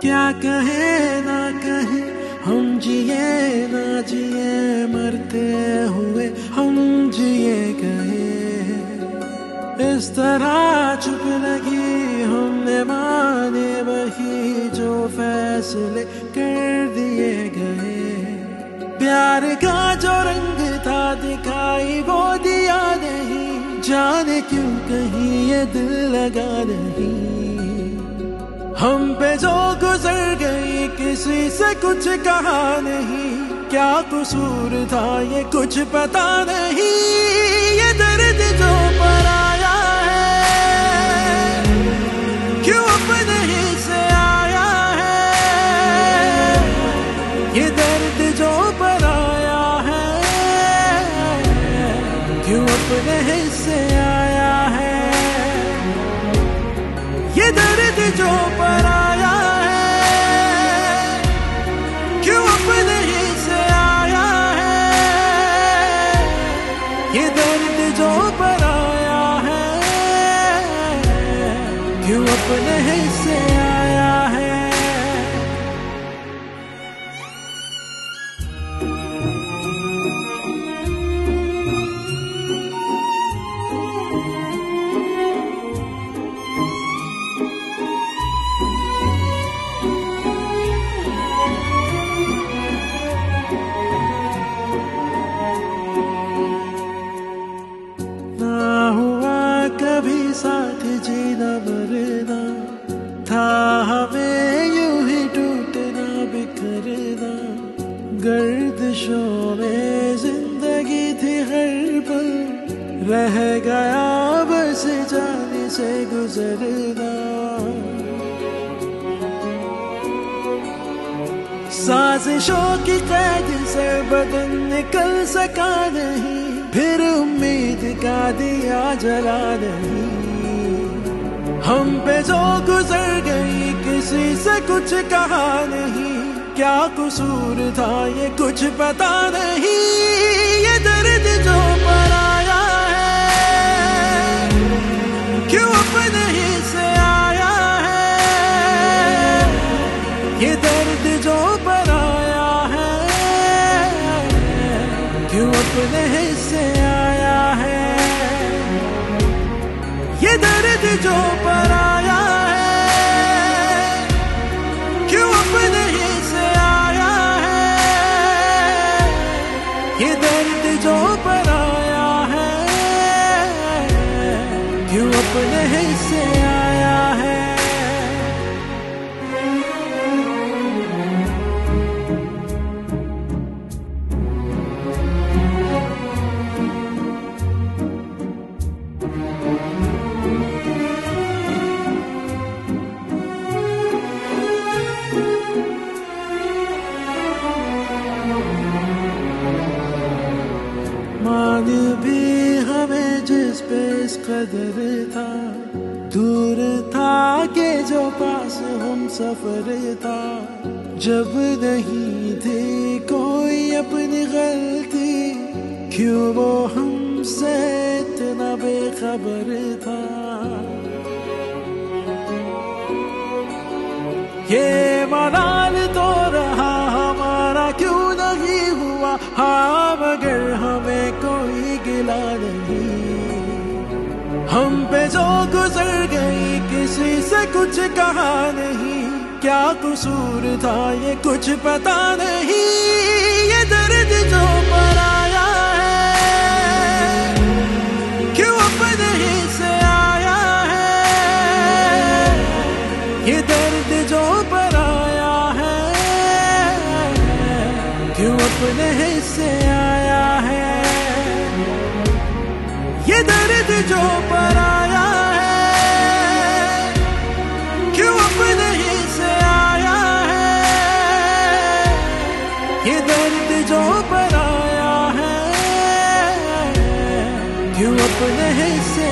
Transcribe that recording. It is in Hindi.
क्या कहे ना कहे, हम जिए ना जिए, मरते हुए हम जिए गए इस तरह चुप लगी हमने माने वही जो फैसले कर दिए गए। प्यार का जो रंग था दिखाई वो दिया नहीं, जाने क्यों कहीं ये दिल लगा नहीं। हम पे जो गुजर गई, किसी से कुछ कहा नहीं। क्या कसूर था ये, कुछ पता नहीं। ये दर्द जो अपने ही से आया है। कभी साथ जीना था, हमें यूँ ही टूटना बिखरना। गर्दिशों में ज़िंदगी थी हर पल। रह गया बस जाने से गुजरना। साजिशों की कैद से बदन निकल सका नहीं, फिर उम्मीद का दिया जला नहीं। हम पे जो गुजर गई किसी से कुछ कहा नहीं क्या कसूर था ये कुछ पता नहीं ये दर्द जो पर आया है? क्यों अपने ही से आया है? ये दर्द जो पर आया है क्यों अपने ही से आया है? ये दर्द जो पर आया है, क्यों अपने ही से आया है? ये दर्द जो पर आया है, क्यों अपने ही से आया भी हमें जिस पे इस कदर था, दूर था के जो पास हम सफ़र था। जब नहीं थी कोई अपनी गलती, क्यों वो हमसे इतना बेखबर था? ये मलाल तो रहा, हमारा क्यों नहीं हुआ? हाँ नहीं हम पे जो गुजर गई किसी से कुछ कहा नहीं। क्या कसूर था, ये कुछ पता नहीं। ये दर्द जो पर आया है, क्यों अपने ही से आया है? ये दर्द जो पर आया है, क्यों अपने ही से आया है? जो पर आया है, क्यों अपने ही से आया है? ये दर्द जो पर आया है, क्यों अपने ही से